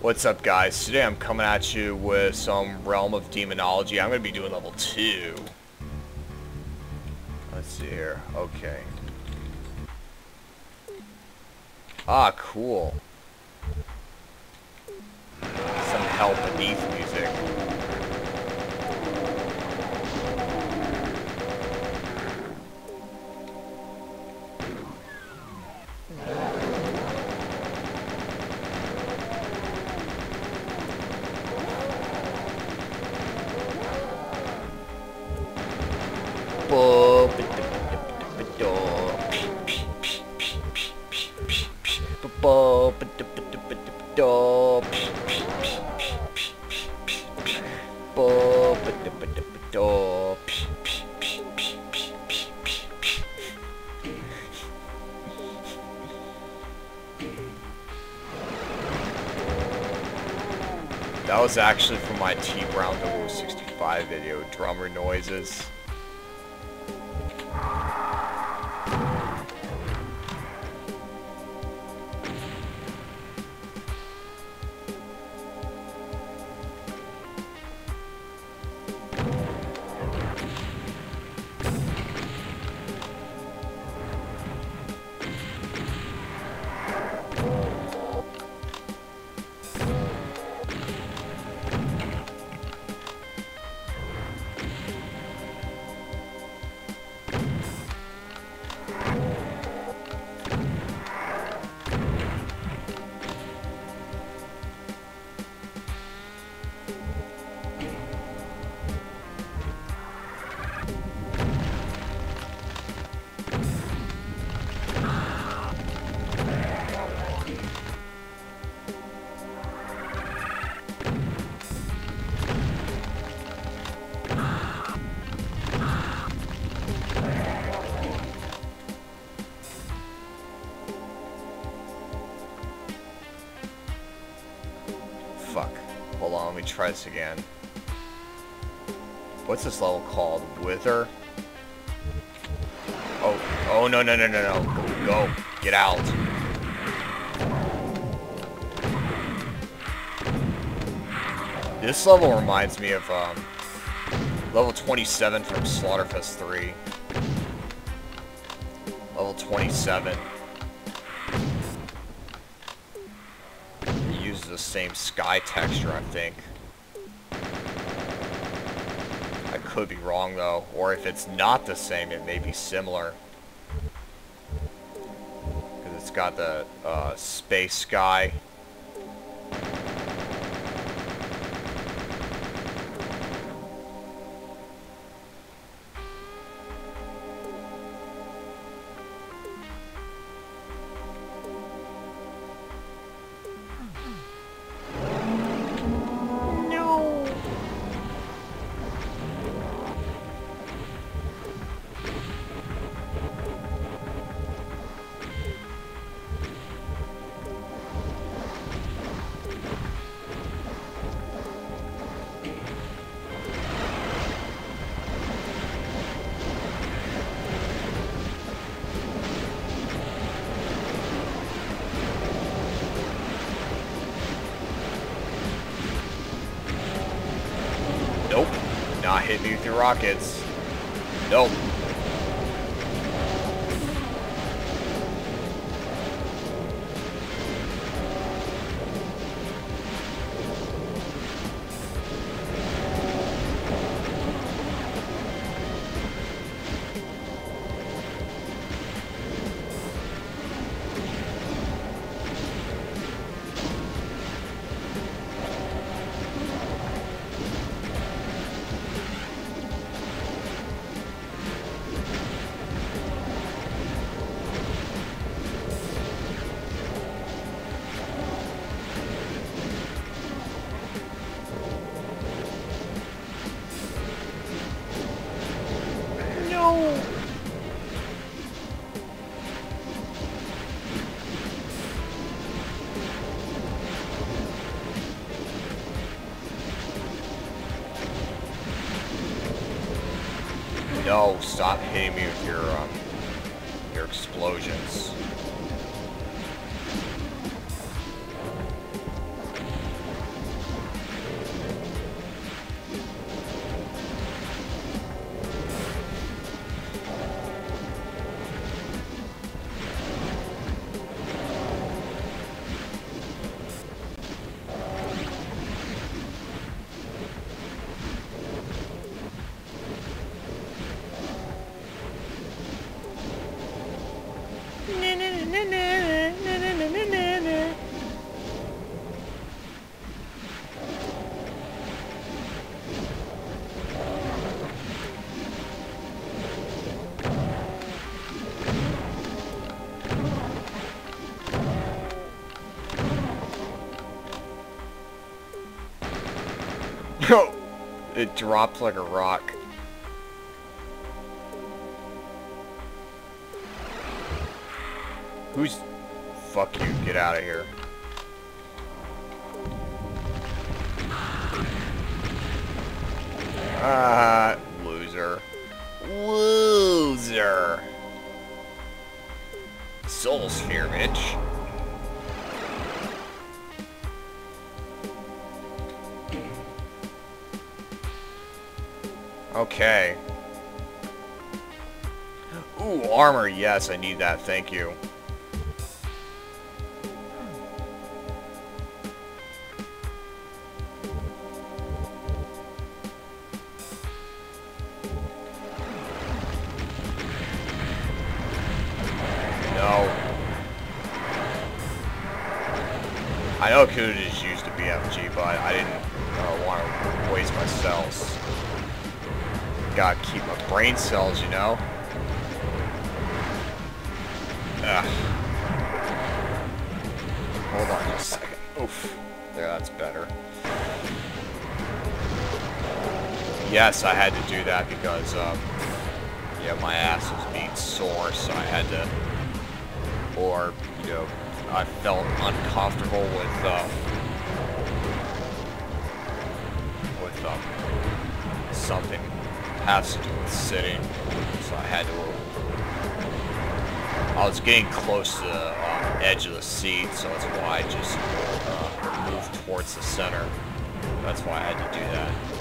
What's up guys? Today I'm coming at you with some Realm of Demonology. I'm going to be doing level 2. Let's see here. Okay. Ah, cool. Some hell beneath music. That was actually from my T Brown 065 video, drummer noises. Fuck. Hold on, let me try this again. What's this level called? Wither? Oh, oh no, no, no, no, no. Go. Get out. This level reminds me of, um, level 27 from Slaughterfest 3. Level 27. The same sky texture, I think. I could be wrong, though. Or if it's not the same, it may be similar. Because it's got the uh, space sky. Rockets. Nope. Stop hitting me with your, um, your explosions. It dropped like a rock. Who's... Fuck you, get out of here. Ah, loser. Loser. Soul Sphere, bitch. Okay. Ooh, armor, yes, I need that, thank you. No. I know have just used a BFG, but I didn't uh, want to waste my cells. Gotta keep my brain cells, you know? Ugh. Hold on a second. Oof. There, that's better. Yes, I had to do that because, um, yeah, my ass was being sore, so I had to or, you know, I felt uncomfortable with, uh, with, um, something with sitting, so I had to, I was getting close to the um, edge of the seat, so that's why I just uh, moved towards the center. That's why I had to do that.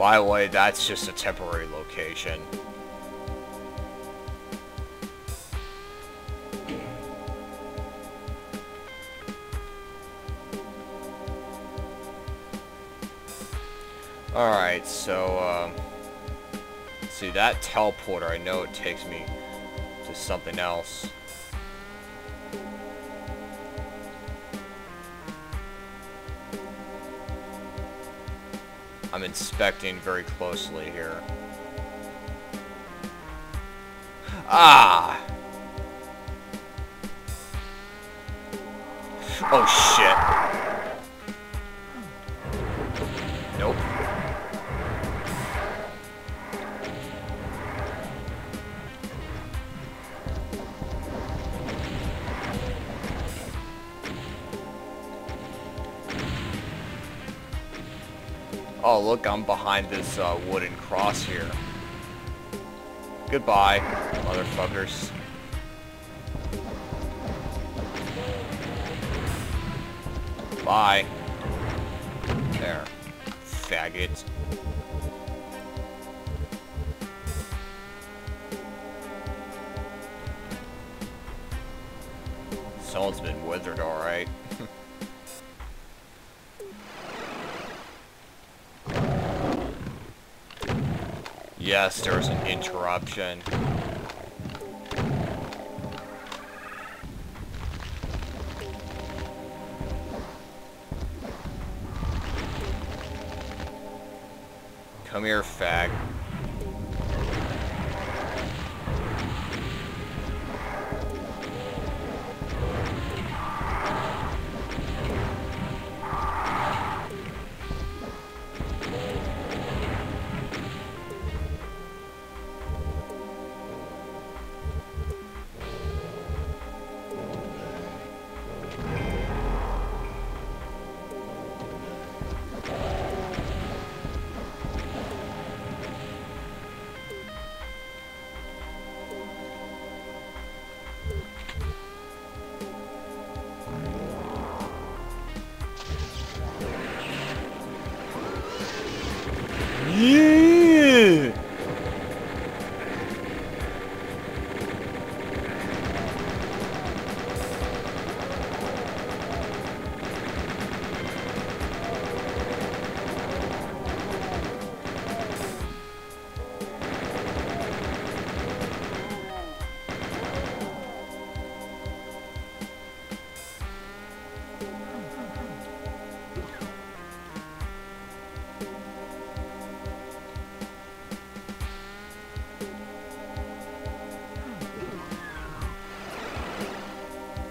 By the way, that's just a temporary location. Alright, so, um, see, that teleporter, I know it takes me to something else. I'm inspecting very closely here. Ah! Oh shit. Look, I'm behind this uh, wooden cross here. Goodbye, motherfuckers. Bye. There. Faggot. Someone's been withered, alright. Yes, there was an interruption. Come here, fag.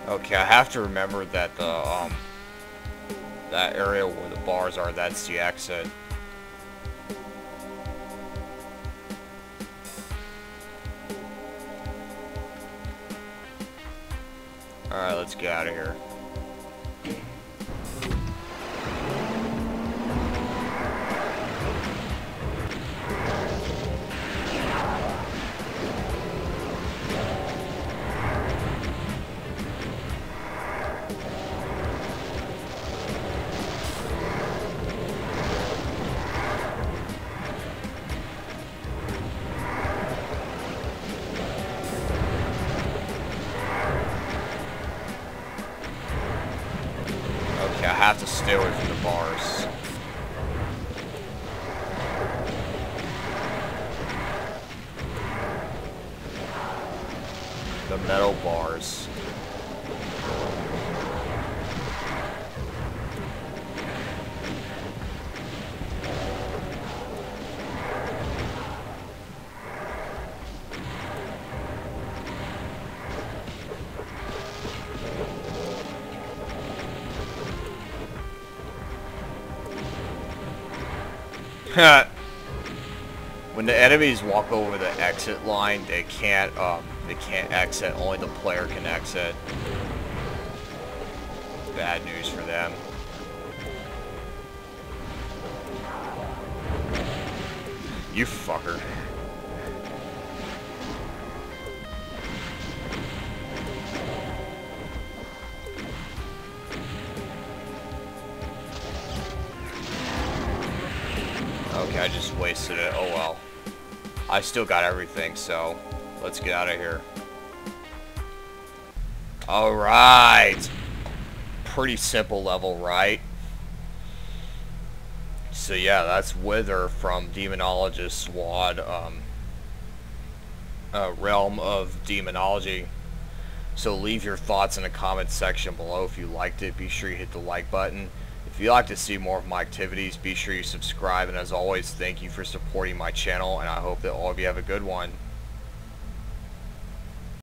Okay, I have to remember that the, um, that area where the bars are, that's the exit. Alright, let's get out of here. Have to stay away from the bars. when the enemies walk over the exit line, they can't um they can't exit. Only the player can exit. Bad news for them. You fucker. Oh well. I still got everything, so let's get out of here. Alright. Pretty simple level, right? So yeah, that's Wither from Demonologist's wad, um, uh, Realm of Demonology. So leave your thoughts in the comment section below if you liked it. Be sure you hit the like button. If you'd like to see more of my activities, be sure you subscribe. And as always, thank you for supporting my channel. And I hope that all of you have a good one.